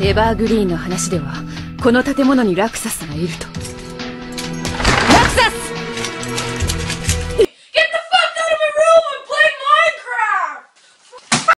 エバーグリーンの話ではこの建物にラクサスがいると。